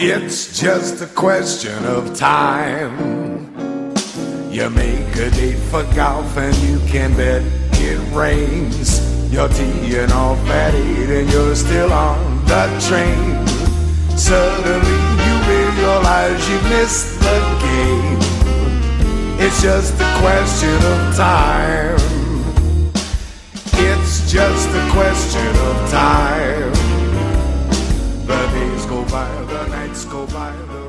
It's just a question of time. You make a date for golf and you can bet it rains. You're teeing off at eight and you're still on the train. Suddenly you realize you missed the game. It's just a question of time. It's just a question of time. By, the nights go by, the